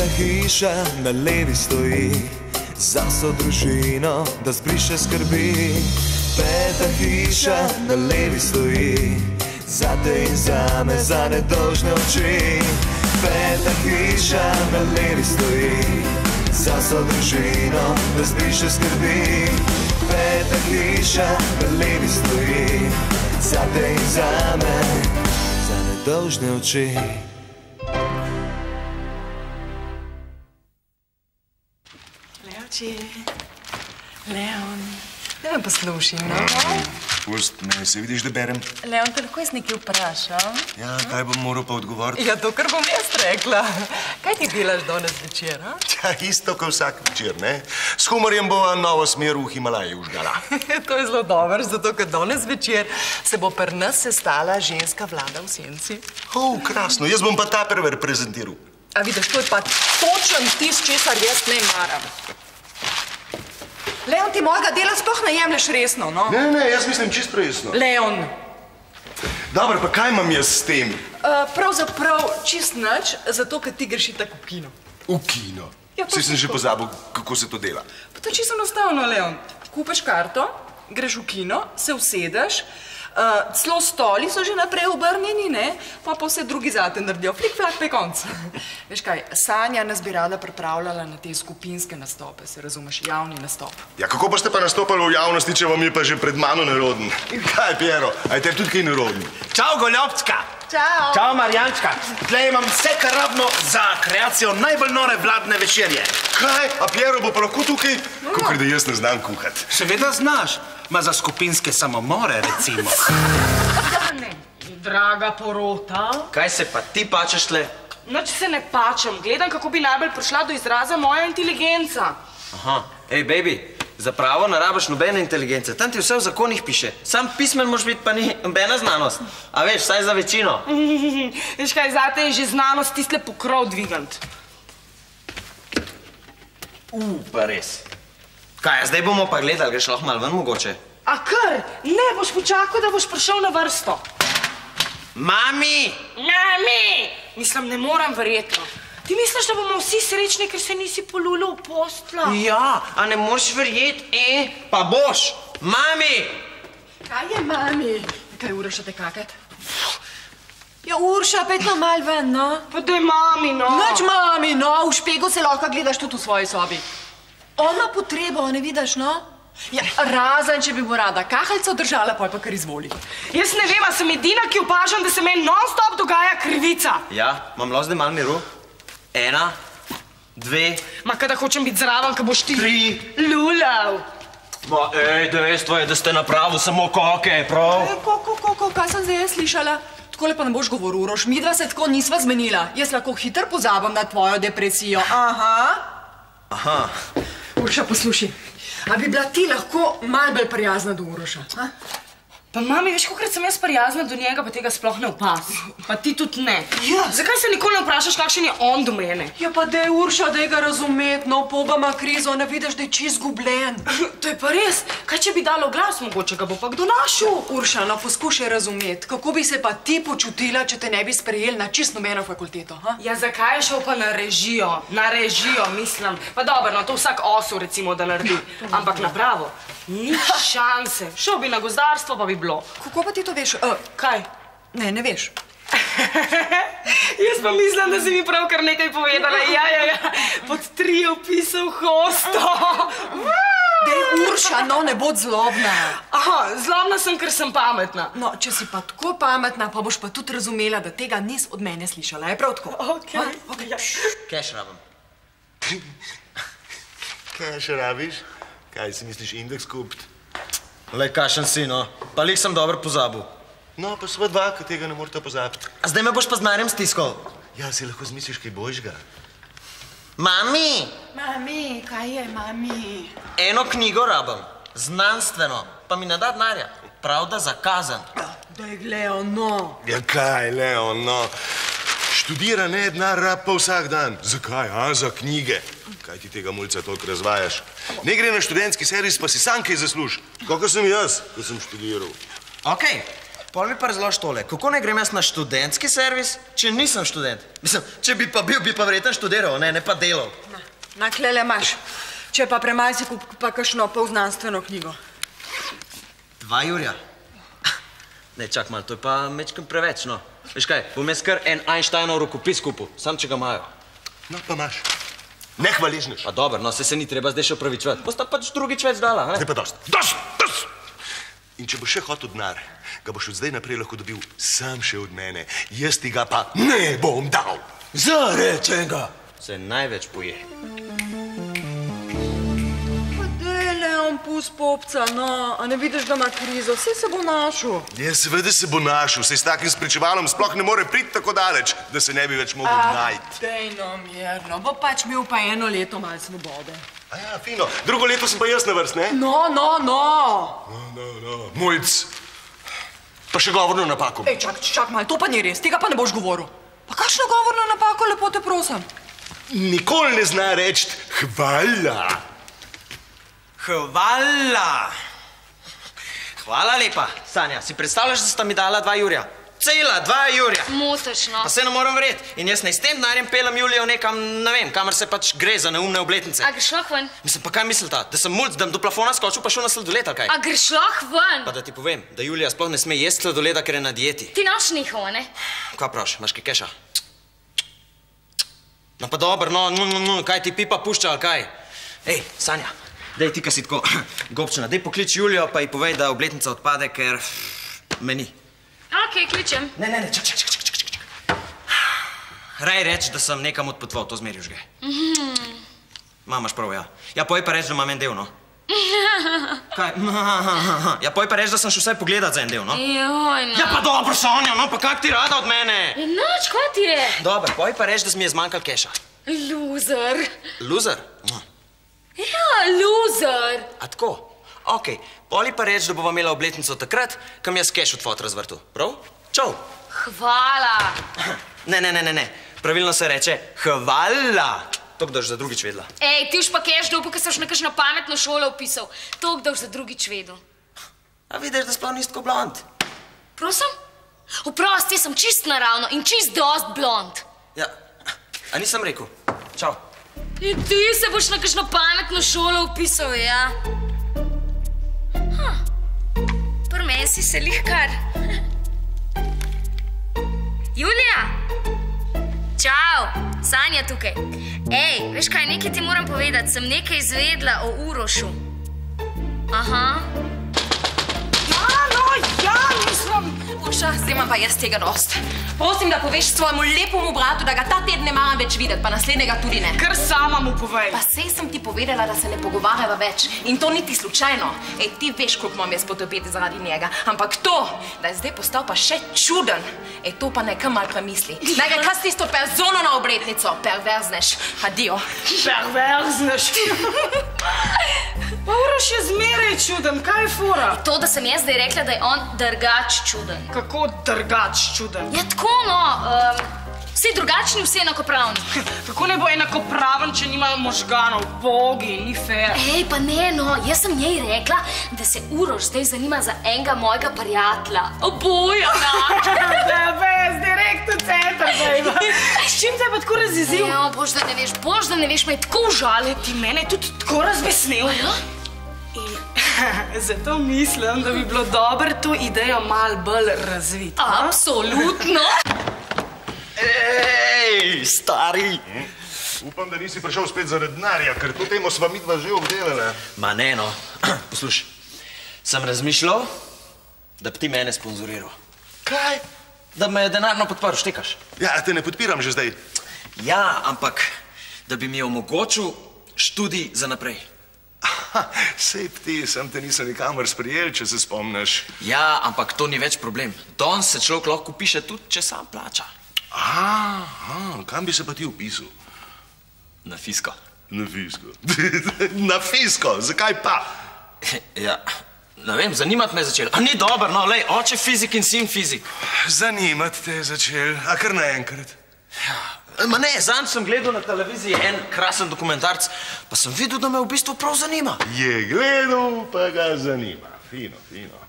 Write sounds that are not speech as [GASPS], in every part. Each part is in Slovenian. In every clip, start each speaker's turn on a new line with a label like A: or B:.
A: Peta hiša na levi stoji, za so družino, da zbriše skrbi. Peta hiša na levi stoji, za te in za me, za nedolžne oči. Peta hiša na levi stoji, za so družino, da zbriše skrbi. Peta hiša na levi stoji, za te in za me, za nedolžne oči.
B: Leoči, Leon, da me poslušaj, no?
C: Pust me, se vidiš, da berem?
B: Leon, te lahko jaz nekaj vprašam?
C: Ja, kaj bom moral pa odgovoriti?
B: Ja, to, kar bom jaz rekla. Kaj ti delaš danes večer, a?
C: Ja, isto kot vsak večer, ne? S humorjem bova novo smer v Himalaji užgala. [LAUGHS]
B: to je zelo dobro, zato ker danes večer se bo pri nas sestala ženska vlada v senci.
C: O, krasno, jaz bom pa ta prvi reprezentiral.
B: A vidiš, to je pa točen tis, česar jaz ne maram. Leon, ti mojega dela sploh ne jemlješ resno, no?
C: Ne, ne, jaz mislim čisto resno.
B: Leon,
C: Dobro, pa kaj imam jaz s tem?
B: uh, pravzaprav čist nič, zato ker ti greš itak v kino.
C: V kino.
B: Ja,
C: Saj sem že pozabil, kako se to dela.
B: Pa to je čisto enostavno, Leon. Kupaš karto, greš v kino, se usedeš, uh, celo stoli so že naprej obrnjeni, ne? pa pa vse drugi zate naredijo, flik, flak, pe konc. [LAUGHS] Veš kaj, Sanja nas bi rada pripravljala na te skupinske nastope, se razumeš, javni nastop.
C: Ja, kako pa ste pa nastopali v javnosti, če vam je pa že pred mano neroden? Kaj, Piero, aj tebi tudi kaj neroden?
D: Čau, Goljobčka!
B: Čau!
D: Čau, Marjančka! Tle imam vse, kar rabno za kreacijo najbolj nore vladne večerje.
C: Kaj? A Piero bo pa lahko tukaj? Kakor da jaz ne znam kuhati.
D: Seveda znaš, ma za skupinske samomore, recimo.
E: Draga porota.
F: Kaj se pa ti pačeš tle?
E: Noč se ne pačem, gledam, kako bi najbolj prišla do izraza moja inteligenca.
F: Aha, ej, baby, za pravo ne rabiš nobene inteligence. Tam ti vse v zakonih piše. Sam pismen moraš biti, pa ni nobena znanost. A veš, saj za večino. [LAUGHS]
E: Veš kaj, zate je že znanost tistle pokrov dvigant.
F: U, pa res. Kaj, zdaj bomo pa gledali, greš lahko malo ven mogoče.
E: A kar, ne boš počakal, da boš prišel na vrsto.
F: Mami!
E: Mami! Mislim, ne moram verjetno. Ti misliš, da bomo vsi srečni, ker se nisi polulil v postla?
F: Ja, a ne moreš verjeti, eh? Pa boš! Mami!
B: Kaj je, mami? Kaj, Uroša, te kakat? Ja, Urša, pet no mal ven, no.
E: Pa daj mami, no.
B: Noč, mami, no, v špegu se lahko gledaš tudi v svoji sobi. On ima potrebo, ne vidiš, no? Ja, razen, če bi mu rada kahalco držala, poj pa kar izvoli.
E: Jaz ne vem, a sem edina, ki opažam, da se meni non-stop dogaja krivica.
F: Ja, imam lahko zdaj malo miru? Ena, dve,
E: Ma kada hočem biti zraven, ko boš ti...
F: tri.
E: Lulav.
F: Ma, ej, dejstvo je, da ste napravili samo koke, prav?
B: E, ko, ko, ko, ko, kaj sem zdaj slišala? Takole pa ne boš govoril, Uroš, midva se tako nisva zmenila. Jaz lahko hitro pozabim na tvojo depresijo. Aha.
F: Aha.
B: Urša, poslušaj, a bi bila ti lahko mal bolj prijazna do Uroša? a?
E: Pa mami, veš, kolikrat sem jaz prijazna do njega, pa tega sploh ne opaz. Pa ti tudi ne.
B: Ja.
E: Zakaj se nikoli ne vprašaš, kakšen je on do mene?
B: Ja, pa da je Urša, da je ga razumeti, no, poba ima krizo, ne vidiš, da je čist zgubljen.
E: To je pa res. Kaj če bi dalo glas, mogoče ga bo pa kdo našel?
B: Urša, no, poskušaj razumeti, kako bi se pa ti počutila, če te ne bi sprejeli na čist nobeno fakulteto, ha?
E: Ja, zakaj je šel pa na režijo? Na režijo, mislim. Pa dobro, no to vsak osel recimo, da naredi. [LAUGHS] Ampak na pravo. Ni šanse. Šel bi na gozdarstvo, pa bi bilo.
B: Kako pa ti to veš? Uh,
E: Kaj?
B: ne, ne veš. [LAUGHS]
E: Jaz pa mislim, da si mi pravkar nekaj povedala. [LAUGHS] Ja, ja, ja. Pod tri je opisal hosto. [LAUGHS]
B: Dej, Urša, no, ne bod zlobna.
E: Aha, zlomna sem, ker sem pametna.
B: No, če si pa tako pametna, pa boš pa tudi razumela, da tega nis od mene slišala. Je prav tako?
E: Okay.
B: Okay.
E: Ja.
F: Kaj še rabim?
C: Kaj še rabiš? Kaj si misliš, indeks kupiti?
F: Le, kašen si, no. Pa lih sem dobro pozabil.
C: No, pa sva dva, ki tega ne morete pozabiti.
F: A zdaj me boš pa z narjem stiskal.
C: Ja, si lahko zmisliš kaj božga.
F: Mami,
B: Mami, kaj je, mami?
F: eno knjigo rabim, znanstveno, pa mi ne da denarja. Pravda zakazan.
B: Dej, Leo, no.
C: Ja, kaj, Leon, no. Študira ne denar, rab pa vsak dan. Zakaj? A, za knjige. Kaj ti tega mulca toliko razvajaš? Ne gre na študentski servis, pa si sam kaj zasluž. Kako sem jaz, ko sem študiral.
F: Ok, Pol mi pa razloži tole, kako naj grem jaz na študentski servis, če nisem študent? Mislim, če bi pa bil, bi pa verjetno študiral, ne, ne pa delal.
B: Na klele imaš. Če pa premaj si kup pa kakšno polznanstveno knjigo.
F: Dva Jurja. Ne, čak mal, to je pa mečkam preveč, no. Veš kaj, bom jaz kar en Einsteinov rokopis kupil, sam če ga imajo.
C: No, pa imaš. Ne hvaležniš.
F: Pa dobro, no, se se ni treba zdaj še opravičevati. Bosta pač drugič več dala, ne?
C: Zdaj pa dost. Dost, dost. In če boš še hotel denar, ga boš od zdaj naprej lahko dobil sam še od mene. Jaz ti ga pa ne bom dal.
F: Zarečenega! Se največ poje.
B: Pus popca, no. A ne vidiš, da ima krizo? Vse se bo našel.
C: Ja, seveda se bo našel, saj s takim spričevalom sploh ne more priti tako daleč, da se ne bi več mogel najti.
B: Dej, no, mirno. Bo pač imel pa eno leto malo svobode.
C: A ja, fino. Drugo leto sem pa jaz na vrst, ne?
B: No, no, no.
C: No, no, no. Mojc. Pa še govorno napako.
B: Ej, čak, čak malo, to pa ni res, tega pa ne boš govoril. Pa kakšno govorno napako, lepo te prosim.
C: Nikoli ne zna reči hvala.
F: Hvala! Hvala lepa, Sanja. Si predstavljaš, da sta mi dala dva Jurja? Cela dva Jurja!
G: Motiš, no.
F: Pa se ne morem verjeti. In jaz ne s tem denarjem pelem Julijo nekam, ne vem, kamor se pač gre za neumne obletnice.
G: A greš lahko ven?
F: Mislim, pa kaj mislita? Da sem mulj, da bom do plafona skočil pa šel na sladoled ali kaj?
G: A greš lahko ven?
F: Pa da ti povem, da Julija sploh ne sme jesti sladoleda, ker je na dieti.
G: Ti noč nihal, ne?
F: Kaj praviš, imaš kaj keša? No pa dobro, no, no, no, no, kaj ti pipa pušča ali kaj? Ej, Sanja, daj ti, ki si tako [CLEARS THROAT] gobčena, daj poklič Julijo pa ji povej, da obletnica odpade, ker me ni.
G: Ok, kličem.
F: Ne, ne, ne, čak, čak, čak, čak, čak, čak. [SIGHS] Raj reč, da sem nekam odpotoval, to zmeri žge. Mamaš prav, ja. Ja, poj pa reč, da imam en del, no. [LAUGHS] Kaj? [LAUGHS] Ja, poj pa reč, da sem šel vsaj pogledat za en del, no.
G: Joj, no.
F: Ja, pa dobro, Sonja, no, pa kak ti rada od mene?
G: E, Noč, kaj ti je?
F: Dobro, poj pa reč, da mi je zmanjkal keša.
G: Loser.
F: Loser?
G: Ja, loser.
F: A tako? Ok, poli pa reč, da bova imela obletnico takrat, kam jaz keš od fotra zvrtu. Prav? Čau.
G: Hvala.
F: Ne, ne, ne, ne, ne. Pravilno se reče hvala. To boš za drugič vedela.
G: Ej, ti už pa keš dobu, ker si už na kakšno pametno šolo upisal. To kdo už za drugič vedel.
F: A vidiš, da sploh nisi tako blond?
G: Prosim? Oprosti, sem čist naravno in čist dost blond.
F: Ja, a nisem rekel. Čau.
G: In ti se boš na kakšno pametno šolo upisal, ja? Huh. Pri meni si se lih kar. Julija! Čau, Sanja tukaj. Ej, veš kaj, nekaj ti moram povedati. Sem nekaj izvedla o Urošu. Aha.
B: Uša, zdaj imam pa jaz tega dost. Prosim, da poveš svojemu lepemu bratu, da ga ta teden ne maram več videti, pa naslednjega tudi ne.
E: Kar sama mu povej.
B: Pa sej sem ti povedala, da se ne pogovarjava več. In to niti slučajno. Ej, ti veš, koliko imam jaz potopiti zaradi njega. Ampak to, da je zdaj postal pa še čuden, ej, to pa nekam mal premisli. Naj ga kaj s tisto persono na obletnico, perverzneš. Adijo.
E: Perverzneš. Pa Uroš je zmeraj čuden, kaj je fora?
G: To, da sem jaz zdaj rekla, da je on drugač čuden.
E: Kako drugač čuden?
G: Ja, tako no. Um, vsi drugačni, vsi enakopravni.
E: Kako ne bo enakopraven, če nima možganov? Bogi, ni fair.
G: Ej, pa ne, no, jaz sem njej rekla, da se Uroš zdaj zanima za enega mojega prijatelja. Obojana.
E: Da, [LAUGHS] veš, direkt v center, bejba. [LAUGHS] S čim te je pa tako razjezil?
G: Ja, bož, da ne veš, bož, da ne veš, me je tako užalil.
E: Ti mene je tudi tako razbesnil.
G: Ja? [LAUGHS]
E: Zato mislim, da bi bilo dobro to idejo mal bolj razviti.
G: Absolutno. [LAUGHS]
F: Ej, stari!
C: Upam, da nisi prišel spet zaradi denarja, ker to temo sva midva že obdelala.
F: Ma ne, no. [CLEARS THROAT] Poslušaj, sem razmišljal, da bi ti mene sponzoriral.
C: Kaj?
F: Da me je denarno podprl, štekaš.
C: Ja, te ne podpiram že zdaj.
F: Ja, ampak da bi mi omogočil študij za naprej.
C: Aha, sej ti, sem te nisem nikamor sprijel, če se spomniš.
F: Ja, ampak to ni več problem. Danes se človek lahko piše tudi, če sam plača.
C: Aha, kam bi se pa ti upisal?
F: Na fisko.
C: Na fisko. [LAUGHS] Na fisko, zakaj pa? [LAUGHS]
F: Ja, ne vem, zanimati me je začelo. A ni dobro, no, lej, oče fizik in sin fizik.
C: Zanimati te je začel, a kar naenkrat.
F: Ma ne, zanj sem gledal na televiziji en krasen dokumentarc, pa sem videl, da me v bistvu prav zanima.
C: Je gledal, pa ga zanima. Fino, fino.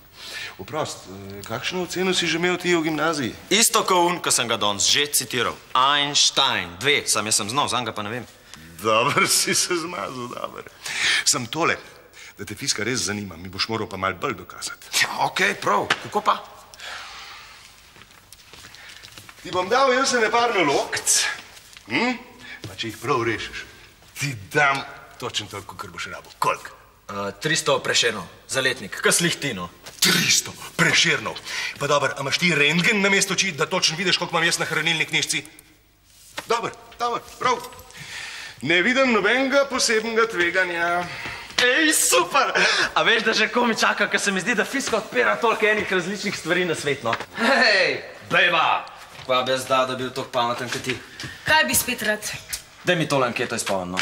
C: Oprost, eh, kakšno oceno si že imel ti v gimnaziji?
F: Isto kot un, ko sem ga danes že citiral. Einstein, dve, sam jaz sem znal, sam ga pa ne vem.
C: Dobro si se zmazal, dobro. Sem tole, da te fiska res zanima, mi boš moral pa mal bolj dokazati.
F: Ja, ok, prav, kako pa?
C: Ti bom dal jaz ene par nalogc, hm? pa če jih prav rešiš, ti dam točno toliko, kar boš rabo. Koliko?
F: Uh, 300 prešeno, za letnik, kas lihtino.
C: 300 preširnov. Pa dobro, a imaš ti rentgen na mesto oči, da točno vidiš, koliko imam jaz na hranilni knjižci? Dobro, dobro, prav. Ne vidim nobenega posebnega tveganja.
F: Ej, super! A veš, da že komi čaka, ker se mi zdi, da fiska odpira toliko enih različnih stvari na svet, no? Hej, bejba! Pa bi jaz dal, da bi bil toliko pameten kot ti.
E: Kaj bi spet rad?
F: Daj mi tole anketo izpolnjeno.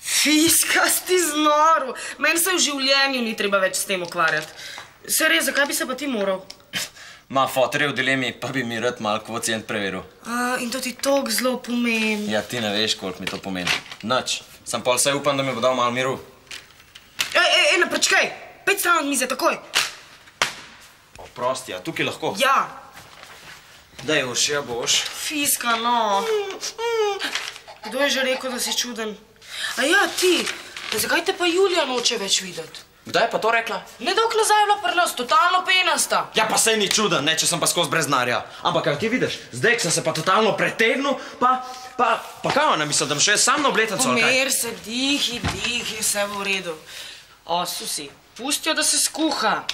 E: Fiska, si znoro. Meni se v življenju ni treba več s tem ukvarjati. Se res, zakaj bi se pa ti moral?
F: Ma, fotor je v dilemi, pa bi mi rad malo kvocient preveril.
E: A, in to ti tok zelo pomeni.
F: Ja, ti ne veš, koliko mi to pomeni. Nič. Sam pol vsaj upam, da mi bo dal malo miru.
E: Ej, ej, ej, ne počkaj. Pet stran od mize, takoj.
F: Oprosti, a tukaj lahko?
E: Ja,
F: Daj, už, ja boš.
E: fiska, no. Kdo je že rekel, da si čuden? A ja, ti. Zakaj te pa Julija noče več videti?
F: Kdaj je pa to rekla?
E: Nedolgo nazaj je bila pri nas, totalno penasta.
F: Ja, pa sej ni čuden, ne, če sem pa skozi brez narja. Ampak, kaj ti vidiš, zdaj ko sem se pa totalno pretegnil, pa, pa, pa kaj ona misli, da bom še sam na obletnico ali kaj?
E: Pomer se, dihi, dihi, vse v redu. O, susi, pustijo, da se skuha.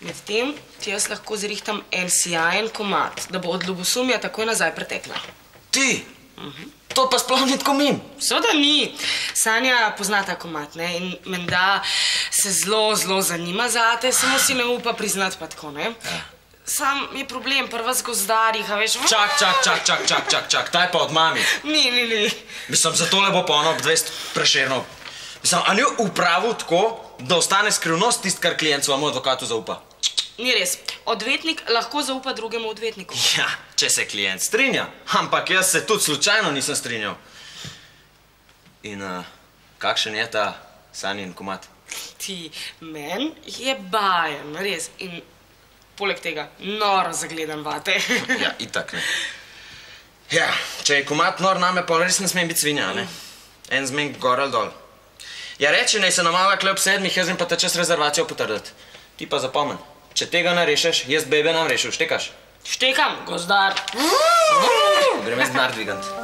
E: Medtem ti jaz lahko zrihtam en sijajen komat, da bo od ljubosumja takoj nazaj pretekla.
F: Ti? To pa sploh ni tako min.
E: Seveda ni. Sanja pozna ta komat ne? in menda se zelo, zelo zanima za te, samo si ne upa priznati pa tako, ne? Sam je problem pri vas gozdarjih, a veš?
F: Čak, čak, čak, čak, čak, čak, čak, taj pa od mami.
E: Ni, ni, ni.
F: Mislim, za tole bo pa ono ob 200 prešernov. Mislim, a ni upravil tako, da ostane skrivnost tist, kar klient svojemu advokatu zaupa?
E: Ni res. Odvetnik lahko zaupa drugemu odvetniku. [LAUGHS]
F: Ja, če se klient strinja. Ampak jaz se tudi slučajno nisem strinjal. In uh, kakšen je ta Sanjin komat?
E: Ti, men je bajen, res. In poleg tega, noro zagledam vate. [LAUGHS]
F: Ja, itak ne. Ja, če je komat nor name, pa res ne smem biti svinja, ne? En zmen gor ali dol. Ja, reči, naj se namala kljub sedmih, jaz grem pa te čas rezervacijo potrditi. Ti pa zapomen, če tega ne rešiš, jaz bebe nam rešil, štekaš?
E: Štekam, gozdar.
F: Grem jaz denar dvigant.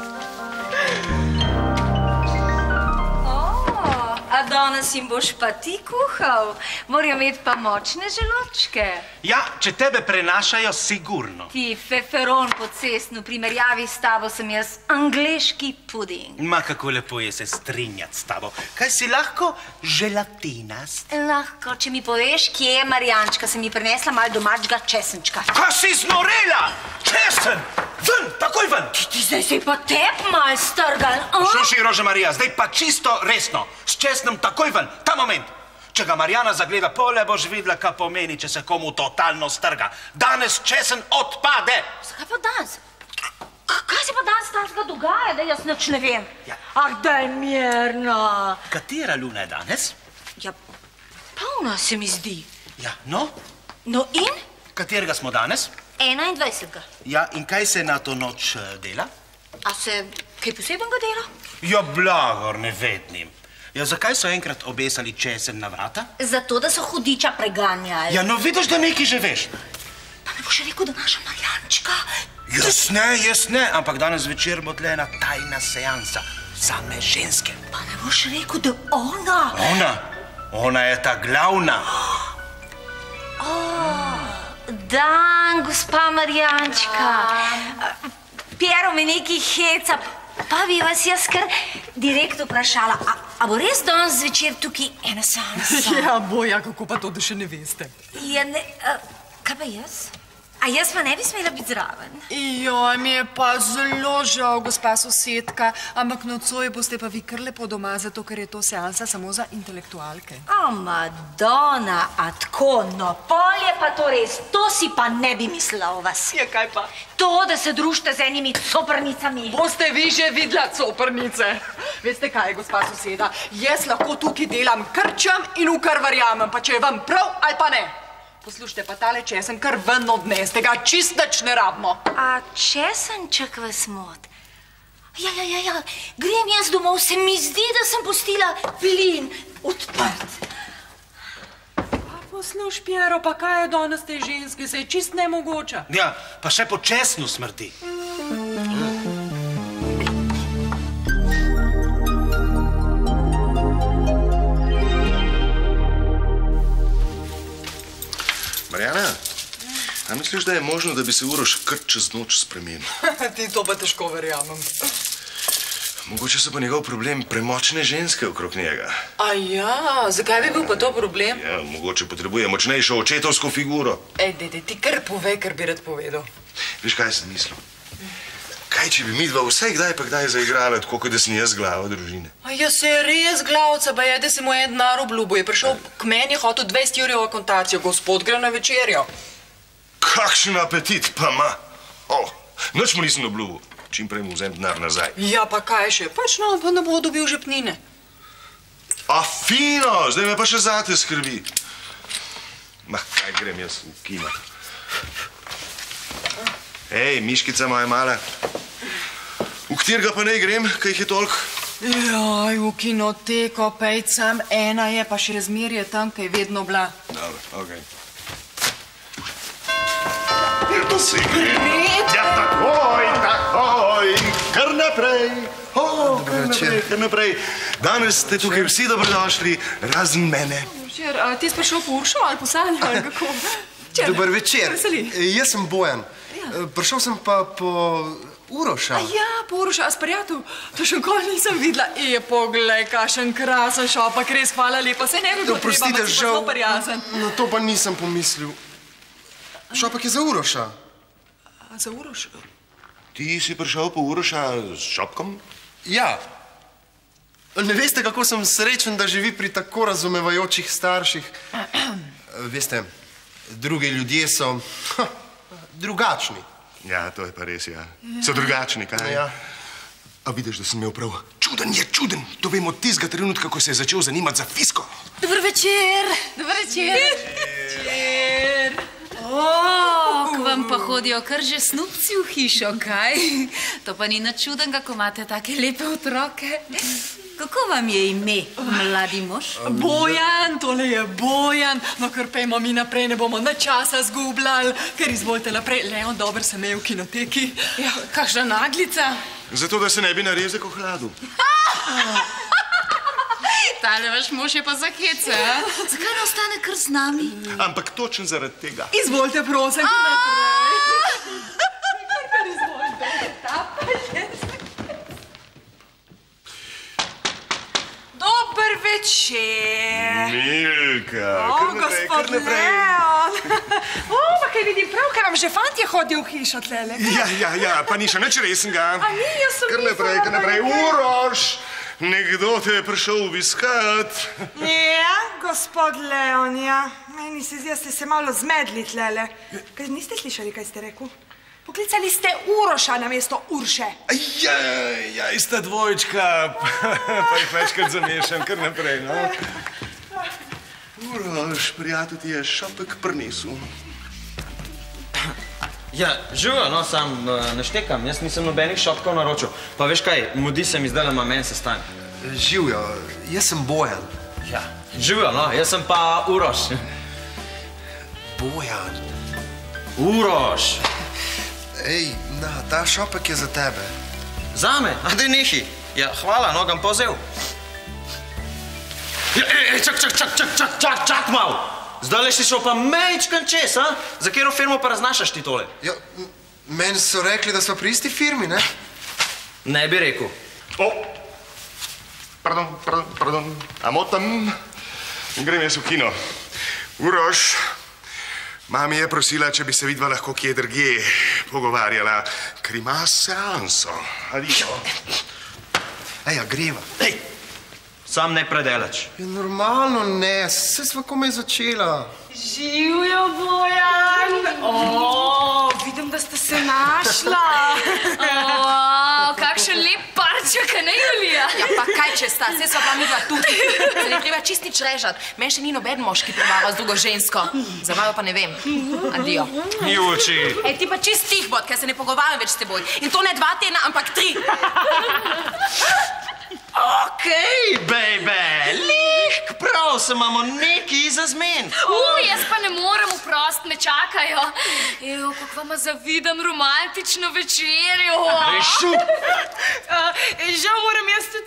H: Danes jim boš pa ti kuhal, morajo imeti pa močne želočke.
D: Ja, če tebe prenašajo, sigurno.
H: Ti feferon po cestnu, primerjavi s tabo sem jaz angliški puding.
D: Ma kako lepo je se strinjati s tabo. Kaj si lahko želatinast?
H: Lahko, če mi poveš, kje je Marjančka, sem ji prinesla malo domačega česenčka.
D: Kaj si znorela? Česen! Ven, takoj ven!
H: Ti zdaj se je pa tep mal strgal, a?
D: Šuši, Roža Marija, zdaj pa čisto resno. S česnem takoj ven, ta moment. Če ga Marjana zagleda pole, boš videla, kaj pomeni, če se komu totalno strga. Danes česen odpade.
H: Zakaj pa danes? Kaj se pa danes takega dogaja, da jaz nič ne vem?
D: Ja.
H: Ah, daj mirno.
D: Katera luna je danes?
H: Ja, polna se mi zdi.
D: Ja, no,
H: No in?
D: katerega smo danes?
H: 21.
D: Ja, in kaj se na to noč eh, dela?
H: A se kaj posebnega dela?
D: Ja, blagor, ne vednim. Ja, zakaj so enkrat obesali česen na vrata?
H: Zato, da so hudiča preganjali.
D: Ja, no vidiš, da nekaj že veš.
H: Pa ne boš rekel, da naša Marjančka.
D: Jaz ne, jaz ne, ampak danes zvečer bo tle ena tajna seansa. Same ženske.
H: Pa ne boš rekel, da ona.
D: Ona, ona je ta glavna. [GASPS]
H: Dan, gospa Marjančka. Pero me neki heca. Pa bi vas jaz kar direkt vprašala, a, a bo res danes zvečer tukaj ena seansa? [LAUGHS]
B: Ja, boja, kako pa to, da še ne veste.
H: Ja, ne, a, kaj pa jaz? A jaz pa ne bi smela biti zraven?
B: Joj, mi je pa zelo žal, gospa sosedka, ampak nocoj boste pa vi kar lepo doma, zato ker je to seansa samo za intelektualke.
H: O, Madonna, a tako, no, pol je pa to res, to si pa ne bi mislila o vas.
B: Je kaj pa?
H: To, da se družite z enimi soprnicami.
B: Boste vi že videla coprnice. Veste kaj, gospa soseda, jaz lahko tukaj delam krčem in v kar verjamem, pa če je vam prav ali pa ne. Poslušajte, pa tale česen kar ven odneste, ga čist nič ne rabimo.
H: A česenček vas mot? Ja, ja, ja, ja, grem jaz domov, se mi zdi, da sem pustila plin odprt.
B: Pa posluš, Piero, pa kaj je danes te ženske, se je čist nemogoče.
D: Ja, pa še počasno smrti.
C: Marjana, a misliš, da je možno, da bi se Uroš kar čez noč spremenil? [LAUGHS]
B: Ti to pa težko verjamem.
C: Mogoče so pa njegov problem premočne ženske okrog njega.
B: A ja, zakaj bi bil pa to problem?
C: Ja, mogoče potrebuje močnejšo očetovsko figuro.
B: Ej, dede, ti kar povej, kar bi rad povedal.
C: Veš, kaj sem mislil? Kaj, če bi mi dva vsaj kdaj pa kdaj zaigrala, tako kot da sem jaz glava družine?
B: A ja se res glavca, ba je, da si mu en denar obljubil. Je prišel k meni, je hotel 200 jurjev akontacijo, gospod gre na večerjo.
C: Kakšen apetit pa ima? Oh, noč mu nisem obljubil. Čim prej mu vzem denar nazaj.
B: Ja, pa kaj še, pač no, pa ne bo dobil žepnine.
C: A fino, zdaj me pa še zate skrbi. Ma, kaj grem jaz v kino? Ej, miškica moja mala. V katerega pa ne grem, kaj jih je toliko?
B: Jaj, v kinoteko, pejt sam, ena je, pa še razmerje tam, kaj je vedno bila.
C: Dobro, okej. Ja, to se gre. Ja, takoj, takoj, kar naprej. O, kar naprej, kar naprej. Danes ste tukaj vsi dobrodošli, razen mene.
B: Včer, a ti si prišel po Uršo ali po Sanjo ali [LAUGHS] kako? Včeraj.
I: Dober večer.
B: Veseli.
I: Jaz sem Bojan. Ja. Prišel sem pa po Uroša.
B: A ja, po Uršo, a s prijatelj, to še nikoli nisem videla. E, poglej, kakšen krasen šopak, res hvala lepa, se ne bi bilo treba,
I: Oprostite,
B: ampak si pa zelo prijazen.
I: Na to pa nisem pomislil. Šopak je za Uroša.
B: A za Uroš?
C: Ti si prišel po Uroša s šopkom?
I: Ja. Ne veste, kako sem srečen, da živi pri tako razumevajočih starših. [CLEARS THROAT] Veste, drugi ljudje so ha, drugačni.
C: Ja, to je pa res, ja. So drugačni, kaj?
I: Ja.
C: A vidiš, da sem imel prav? Čuden je, čuden. To vem od tistega trenutka, ko se je začel zanimati za fisko.
J: Dober večer. Dober večer. večer. O, k vam pa hodijo kar že snupci v hišo, kaj? To pa ni nič čudenega, ko imate take lepe otroke. Kako vam je ime, mladi mož?
B: Bojan, tole je Bojan. No, ker pejmo mi naprej, ne bomo na časa zgubljali, ker izvolite naprej. Leon, dober sem imel v kinoteki.
E: Ja, kakšna naglica.
C: Zato, da se ne bi narezek ohladil. [LAUGHS]
J: Tale vaš mož je pa za hece, a? Zakaj ne ostane kar z nami?
C: Ampak točen zaradi tega.
B: Izvolite, prosim, kar naprej. Kar, kar izvolite.
E: Dober večer.
C: Milka,
E: O,
C: kar naprej, kar naprej.
E: Leon. [LAUGHS] O, pa kaj vidim prav, kaj vam že fantje hodijo v hišo tlele.
C: Ja, ja, ja, pa ni še nič resnega.
E: A ni, jaz sem
C: Kar naprej, kar naprej.
E: je.
C: Uroš, nekdo te je prišel obiskat. [LAUGHS]
K: Ja, gospod Leon, ja. Meni se zdi, da ste se malo zmedli tlele. Kaj niste slišali, kaj ste rekel? Poklicali ste Uroša na mesto Urše.
C: Ja, ja, ista dvojčka, [LAUGHS] pa jih večkrat zamešam, kar naprej, no. Uroš, prijatelj ti je šopek prinesel.
F: Ja, živo, no, sam uh, ne štekam, jaz nisem nobenih šopkov naročil. Pa veš kaj, mudi se mi zdaj, da ima meni sestanek.
I: Živijo, jaz sem Bojan.
F: Ja. Živo, no, jaz sem pa Uroš.
I: Bojan.
F: Uroš!
I: Ej, na, ta šopek je za tebe.
F: Zame, a da nehi. Ja, hvala, no, ga bom povzel. Ja, ej, ej, čak, čak, čak, čak, čak, čak, čak mal. Zdaj le si šel pa mečkan čez, a? Za katero firmo pa raznašaš ti tole?
I: Ja, meni so rekli, da smo pri isti firmi, ne?
F: Ne bi rekel.
C: O, pardon, pardon, pardon, a motam? Grem jaz v kino. Uroš, mami je prosila, če bi se vidva lahko kje drugje pogovarjala, ker ima seanso. Adijo.
I: Ej, a greva.
F: Ej, sam ne predelač.
I: Ja, normalno ne, se sva komaj začela.
E: Živijo, Bojan. O, vidim, da ste se našla. [LAUGHS]
J: O, lep parček,
G: ne, Julija?
L: Ja, pa kaj če sta, vse sva pa [LAUGHS] mi dva tu. Se ne treba čisti črežat. Meni še ni noben moški prebaval z drugo žensko. Za vaju pa ne vem. Adijo.
D: Juči.
L: Ej, ti pa čist tih bod, ker se ne pogovarjam več s teboj. In to ne dva tedna, ampak tri. [LAUGHS]
F: Ok, baby, lihk prav, se imamo neki za zmen.
G: Uh, jaz pa ne morem vprost, me čakajo. Evo, kako vam zavidam romantično večerjo.
D: Rešu.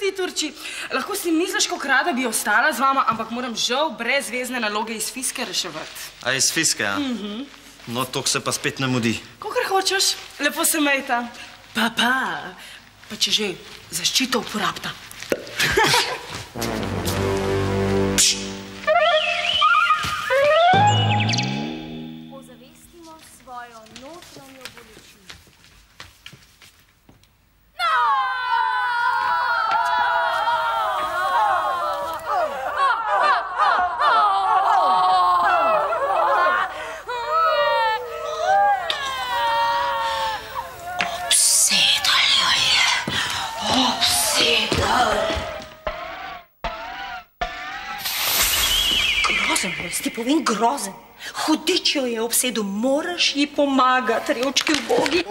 E: Tudi, Turči. Lahko si misliš, kako rada bi ostala z vama, ampak moram žal brezvezne naloge iz fiske reševati.
F: A iz fiske, ja?
E: Mhm.
F: No, to se pa spet ne mudi.
E: Kakor hočeš, lepo se mejta. Pa pa, pa če že zaščito uporabta. [LAUGHS]
M: Hudič jo je obsedel, moraš ji pomagati, revčki v bogi.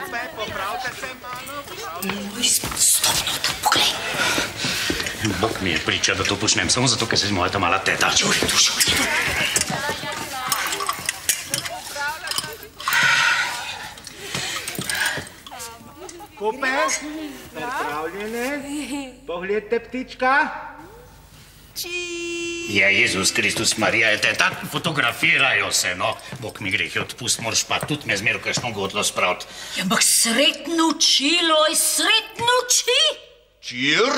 N: Bog mi je priča, da to počnem samo zato, ker se moja ta mala teta.
O: Kupe, pripravljene? Poglejte, ptička.
N: Ja, Jezus Kristus, Marija je teta, fotografirajo se, no. Bog mi grehe odpust, moraš pa tudi me zmer v kakšno godlo spraviti.
H: Ja, ampak sretno učilo, sretno uči.
N: Čir?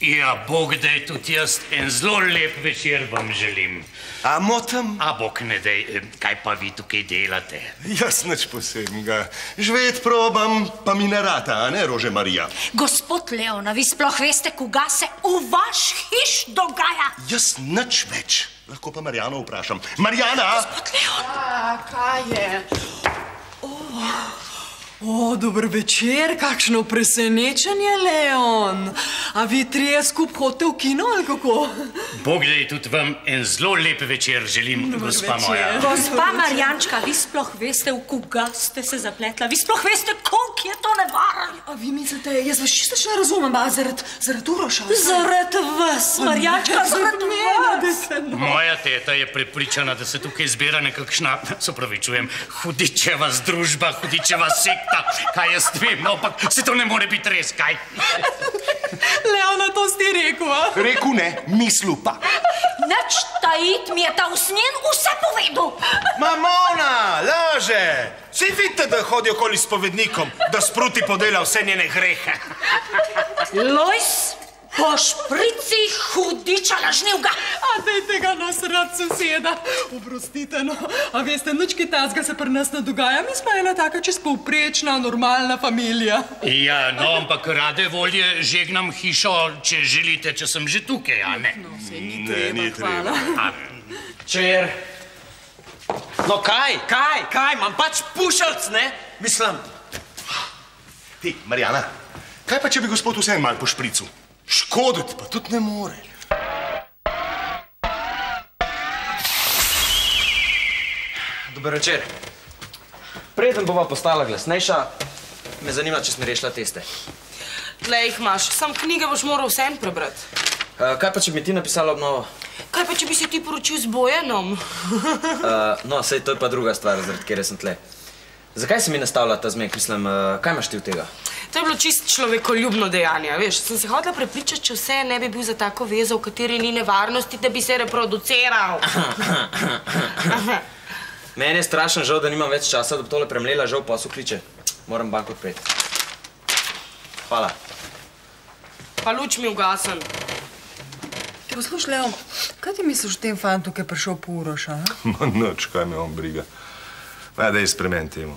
N: Ja, Bog, da je tudi jaz en zelo lep večer vam želim.
C: A motam?
N: A Bog ne dej, eh, kaj pa vi tukaj delate?
C: Jaz nič posebnega. Žvet probam, pa mi ne rata, a ne, Rože Marija?
H: Gospod Leona, vi sploh veste, koga se v vaš hiš dogaja?
C: Jaz nič več. Lahko pa Marjano vprašam. Marjana!
B: A, kaj je? O, o, dober večer, kakšno presenečenje, Leon. A vi trije skup hodite v kino ali kako?
N: Bog, da je tudi vam en zelo lep večer želim, gospa moja.
M: Gospa Marjančka, vi sploh veste, v koga ste se zapletla? Vi sploh veste, koliko je to nevarno?
B: A vi mislite, jaz vas čisto ne razumem, a zaradi zaradi Uroša?
M: Zaradi vas, Marjančka, zaradi mene.
N: Moja teta je prepričana, da se tukaj zbira nekakšna, se pravi, čujem, hudičeva združba, hudičeva sekta, kaj jaz vem, no, ampak se to ne more biti res, kaj?
B: Leona, to ste rekel, a?
C: Reku ne, mislil pa.
H: Nič tajit mi je ta usnjen vse povedal.
D: Mamona, laže! Vsi vidite, da hodi okoli s povednikom, da spruti podela vse njene grehe.
H: Lojs, po šprici hudiča lažnivga.
B: A dajte ga nas rad soseda. Oprostite, no. A veste, nič kaj tazga se pri nas ne dogaja. Mi smo ena taka čez povprečna, normalna familija.
N: Ja, no, ampak rade volje žegnam hišo, če želite, če sem že tukaj, a ne? No,
C: Ne, ni treba.
F: Čer. No kaj, kaj, kaj, imam pač pušalc, ne? Mislim.
C: Ti, Marjana, kaj pa če bi gospod vsem mal po špricu? Škoditi pa tudi ne more.
F: Dober večer. Preden bova postala glasnejša, me zanima, če smo rešila teste.
E: Tle jih imaš, sam knjige boš moral vsem prebrati.
F: Uh, kaj pa, če bi ti napisala obnovo?
E: Kaj pa, če bi se ti poročil z Bojanom?
F: Uh, [LAUGHS] no, sej to je pa druga stvar, zaradi katere sem tle. Zakaj si mi nastavila ta zmek? Mislim, uh, kaj imaš ti od tega?
E: To je bilo čist človekoljubno dejanje, veš. Sem se hotela prepričati, če vse ne bi bil za tako vezo, v kateri ni nevarnosti, da bi se reproduciral.
F: Meni je strašno žal, da nimam več časa, da bi tole premlela, žal posel kliče. Moram bank odpreti. Hvala.
E: Pa luč mi ugasen.
B: Poslušaj, Leon, kaj ti misliš o tem fantu, ki je prišel po Uroša? a?
C: Ma nič, kaj me on briga. Naj da izpremen temu.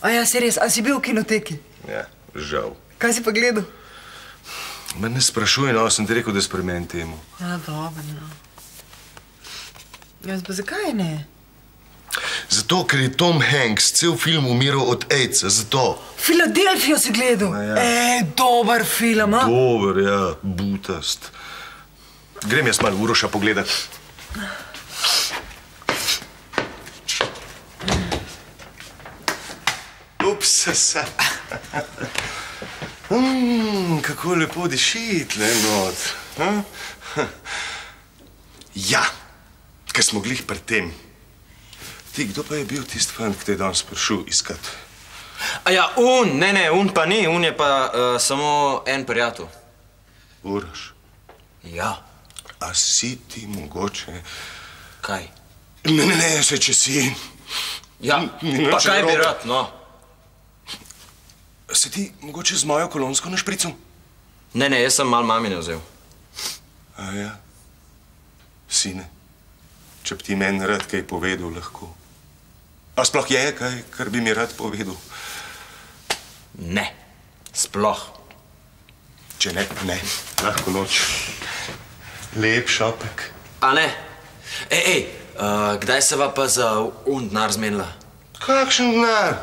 B: A ja, se res, a si bil v kinoteki?
C: Ja, žal.
B: Kaj si pa gledal?
C: Me ne sprašuj, no, sem ti rekel, da spremen temu.
B: Ja, dobro, no. Jaz pa zakaj ne?
C: Zato, ker je Tom Hanks cel film umiral od AIDS-a, zato.
K: Filadelfijo si gledal.
C: ja.
K: E, dober film, a?
C: Dober, ja, butast. Grem jaz malo Uroša pogledat. Ups, [LAUGHS] sa. Mm, kako lepo diši tle not. a? [LAUGHS] Ja, ker smo glih pri tem. Ti, kdo pa je bil tisti fant, ki te je danes prišel iskat?
F: A ja, un, ne, ne, un pa ni, un je pa uh, samo en prijatelj.
C: Uroš.
F: Ja.
C: A si ti mogoče...
F: Kaj?
C: Ne, ne, ne, se če si...
F: Ja, pa kaj bi rad, no?
C: Si ti mogoče z mojo kolonsko na špricu?
F: Ne, ne, jaz sem mal mamine vzel.
C: A ja. Sine, če bi ti meni rad kaj povedal, lahko. A sploh je kaj, kar bi mi rad povedal?
F: Ne, sploh.
C: Če ne, ne, lahko noč. Lep šopek.
F: A ne? Ej, ej, uh, kdaj se va pa za un denar zmenila?
C: Kakšen denar?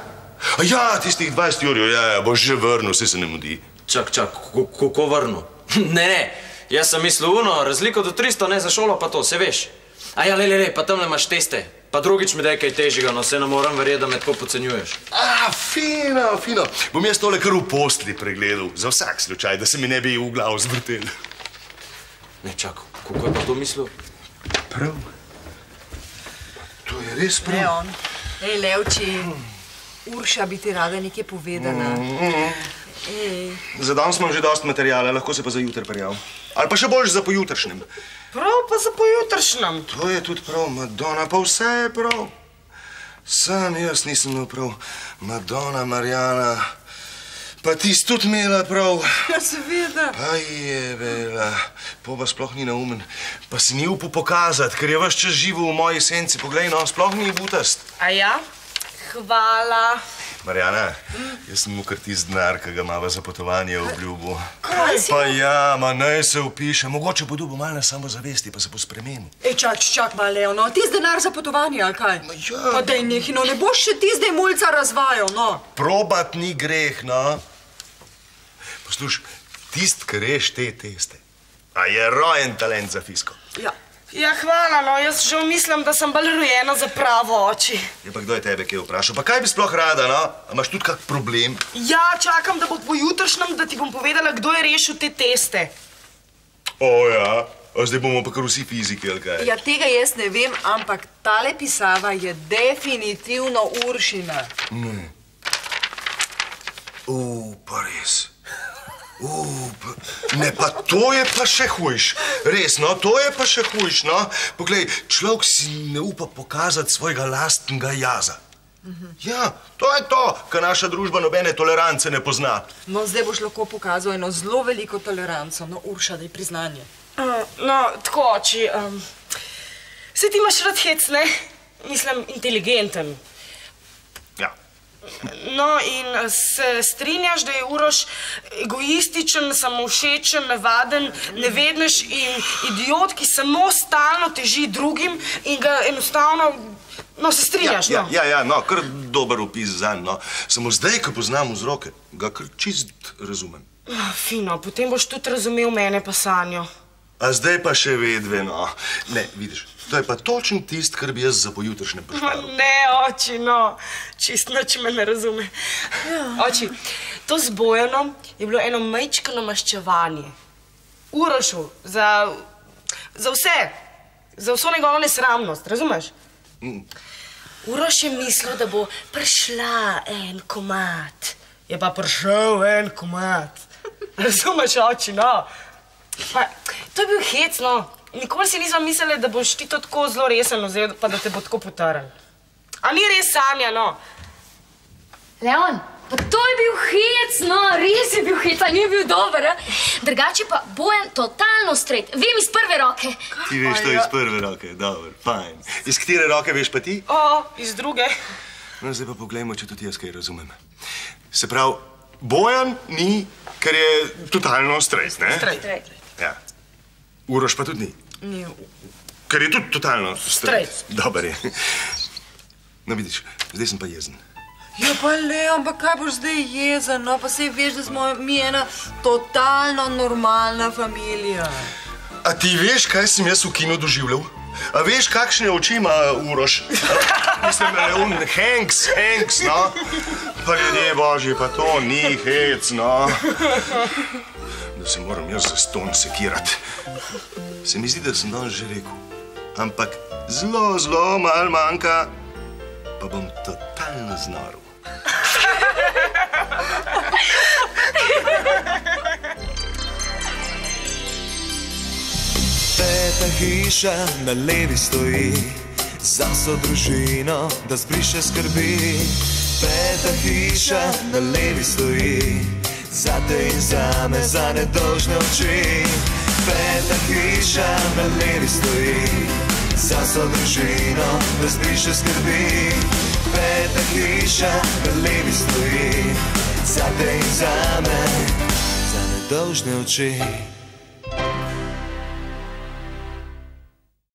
C: A ja, tistih 20 jurjev, ja, ja, boš že vrnil, vse se ne mudi.
F: Čak, čak, ko- kako vrnu? [LAUGHS] ne, ne, jaz sem mislil uno, razliko do 300, ne za šolo pa to, se veš. A ja, le, le, le, pa tam imaš teste. Pa drugič mi daj kaj težjega, no se ne moram verjeti, da me tako podcenjuješ.
C: A, fino, fino. Bom jaz tole kar v postli pregledal, za vsak slučaj, da se mi ne bi v glav zvrtel.
F: Ne, čak, kako je pa to mislil?
C: Prav. To je res prav.
B: Leon, ej, Levči, Urša bi ti rada nekaj povedala. Ej,
C: Za danes imam že dost materijala, lahko se pa za jutri prijav. Ali pa še bolj za pojutrišnjem.
E: Prav pa za pojutrišnjem.
C: To je tudi prav, Madonna, pa vse je prav. Sam jaz nisem imel prav. Madonna, Marjana, pa ti si tudi imela prav. [LAUGHS]
B: Ja, seveda.
C: Pa je bila, po pa sploh ni naumen. Pa si ni upal pokazati, ker je vaš čas živel v moji senci. Poglej, no, sploh ni butast.
E: A ja? Hvala.
C: Marjana, jaz sem mu kar tisti denar, ki ga imava za potovanje obljubil.
B: Kaj si
C: Pa ja, ma naj se upiše. Mogoče bo dobil malo na samozavesti, pa se bo spremenil.
B: Ej, čak, čak, malo, Leon, no, ti z denar za potovanje, ali kaj?
C: Ja.
B: Pa daj nekaj, no, ne boš še ti zdaj mulca razvajal, no.
C: Probat ni greh, no. Poslušaj, tist, ki reš te teste, a je rojen talent za fisko.
B: Ja.
E: Ja, hvala, no, jaz že mislim, da sem bolj rojena za pravo oči.
C: Je pa kdo je tebe kaj vprašal? Pa kaj bi sploh rada, no? A imaš tudi kak problem?
E: Ja, čakam, da bo pojutrišnjem, da ti bom povedala, kdo je rešil te teste.
C: O ja, a zdaj bomo pa kar vsi fiziki, ali kaj?
B: Ja, tega jaz ne vem, ampak tale pisava je definitivno Uršina.
C: Ne. U, pa res. U, pa... Ne, pa to je pa še hujš. Res, no, to je pa še hujš, no. Poglej, človek si ne upa pokazati svojega lastnega jaza. Ja, to je to, kar naša družba nobene tolerance ne pozna.
B: No, zdaj boš lahko pokazal eno zelo veliko toleranco, no, Urša, daj priznanje.
E: Uh, no, tako oči. Um, se ti imaš rad hec, ne? Mislim, inteligenten. No, in eh, se strinjaš, da je Uroš egoističen, samovšečen, nevaden, nevednež in idiot, ki samo stalno teži drugim in ga enostavno. No, se strinjaš,
C: ja,
E: no?
C: ja, ja, no, kar dober opis zanj, no. Samo zdaj, ko poznam vzroke, ga kar čist razumem.
E: Ah, Fino, potem boš tudi razumel mene pa sanjo.
C: A zdaj pa še vedve, no. Ne, vidiš, to je pa točno tist, kar bi jaz za pojutrišnjem prišel.
E: Ne, oči, no, čist noč me ne razume. Oči, to z Bojanom je bilo eno majčkano maščevanje. Urošu, za, za vse, za vso njegovo nesramnost, razumeš? Uroš je mislil, da bo prišla en komat. Je pa prišel en komat. Razumeš, oči, no? Pa, to je bil hec, no. Nikoli si nisem mislila, da boš ti to tako zelo resen vzel, pa da te bo tako potrl. A ni res sanja, no?
G: Leon, pa to je bil hec, no, res je bil hec, a ni bil dober. a? Drugače pa bojen totalno stret, vem iz prve roke.
C: Ti veš to iz prve roke, dobro, fajn. Iz katere roke veš pa ti?
E: O, iz druge.
C: No, zdaj pa poglejmo, če tudi jaz kaj razumem. Se pravi, Bojan ni, ker je totalno stres, ne?
E: Strejt.
C: Ja. Uroš pa tudi ni,
B: Ni.
C: ker je tudi totalno stres.
E: Stres.
C: Dober je. No, vidiš, zdaj sem pa jezen.
B: Ja, pa le, ampak kaj boš zdaj jezen, no, pa sej veš, da smo mi ena totalno normalna familija.
C: A ti veš, kaj sem jaz v kinu doživljal? A veš, kakšne oči ima Uroš? A, [LAUGHS] Mislim, eh, un Hanks, Hanks, no. Pa ljudje božji, pa to ni hec, no. Da se moram jaz za ston sekirati. Se mi zdi, da sem danes že rekel. Ampak zelo, zelo malo manjka, pa bom totalno znoril.
A: Peta hiša na levi stoji, za so družino, da zbriše skrbi. Peta hiša na levi stoji, za te in za me, za nedolžne oči. Peta hiša na levi stoji, za so družino, da zbriše skrbi. Peta hiša na levi stoji, za te in za me, za nedolžne oči.